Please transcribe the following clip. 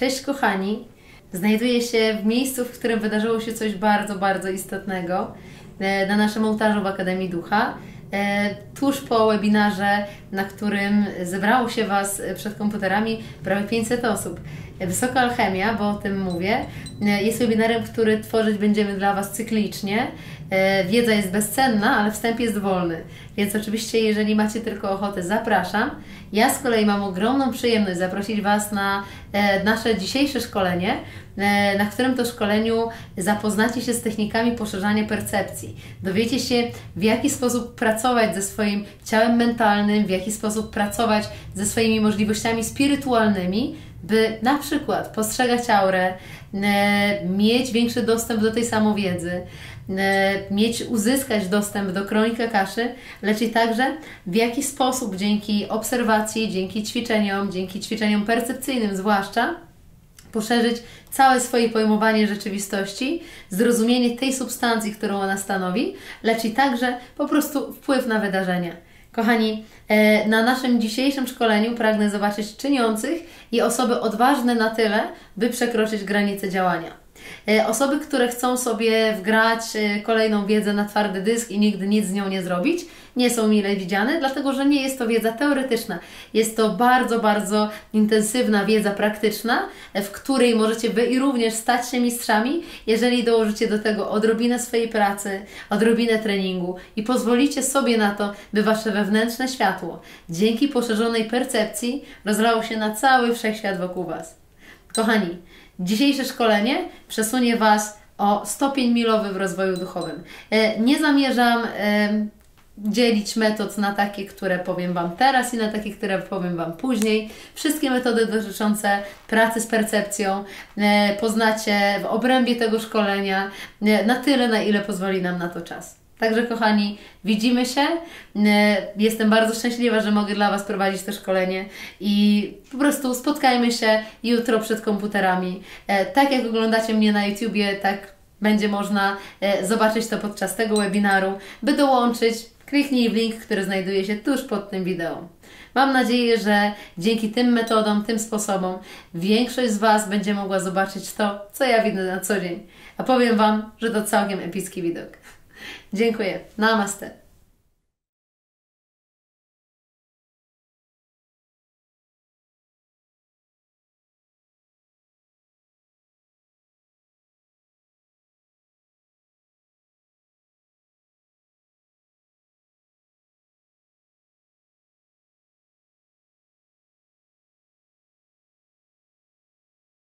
Cześć kochani! Znajduję się w miejscu, w którym wydarzyło się coś bardzo, bardzo istotnego e, na naszym ołtarzu w Akademii Ducha. E, tuż po webinarze, na którym zebrało się Was przed komputerami prawie 500 osób. Wysoka Alchemia, bo o tym mówię, jest webinarem, który tworzyć będziemy dla Was cyklicznie. Wiedza jest bezcenna, ale wstęp jest wolny. Więc oczywiście, jeżeli macie tylko ochotę, zapraszam. Ja z kolei mam ogromną przyjemność zaprosić Was na e, nasze dzisiejsze szkolenie, e, na którym to szkoleniu zapoznacie się z technikami poszerzania percepcji. Dowiecie się, w jaki sposób pracować ze swoim ciałem mentalnym, w jaki sposób pracować ze swoimi możliwościami spirytualnymi, by na przykład postrzegać aurę, mieć większy dostęp do tej samowiedzy, mieć, uzyskać dostęp do kronika kaszy, lecz i także w jaki sposób dzięki obserwacji, dzięki ćwiczeniom, dzięki ćwiczeniom percepcyjnym zwłaszcza, poszerzyć całe swoje pojmowanie rzeczywistości, zrozumienie tej substancji, którą ona stanowi, lecz i także po prostu wpływ na wydarzenia. Kochani, e, na naszym dzisiejszym szkoleniu pragnę zobaczyć czyniących i osoby odważne na tyle, by przekroczyć granice działania. E, osoby, które chcą sobie wgrać e, kolejną wiedzę na twardy dysk i nigdy nic z nią nie zrobić, nie są mile widziane, dlatego że nie jest to wiedza teoretyczna. Jest to bardzo, bardzo intensywna wiedza praktyczna, e, w której możecie Wy i również stać się mistrzami, jeżeli dołożycie do tego odrobinę swojej pracy, odrobinę treningu i pozwolicie sobie na to, by Wasze wewnętrzne światło dzięki poszerzonej percepcji rozlało się na cały wszechświat wokół Was. Kochani, Dzisiejsze szkolenie przesunie Was o stopień milowy w rozwoju duchowym. E, nie zamierzam dzielić metod na takie, które powiem Wam teraz i na takie, które powiem Wam później. Wszystkie metody dotyczące pracy z percepcją e, poznacie w obrębie tego szkolenia e, na tyle, na ile pozwoli nam na to czas. Także kochani, widzimy się. E, jestem bardzo szczęśliwa, że mogę dla Was prowadzić to szkolenie i po prostu spotkajmy się jutro przed komputerami. E, tak jak oglądacie mnie na YouTubie, tak będzie można e, zobaczyć to podczas tego webinaru. By dołączyć, kliknij w link, który znajduje się tuż pod tym wideo. Mam nadzieję, że dzięki tym metodom, tym sposobom większość z Was będzie mogła zobaczyć to, co ja widzę na co dzień. A powiem Wam, że to całkiem epicki widok. Dziękuję. Namaste.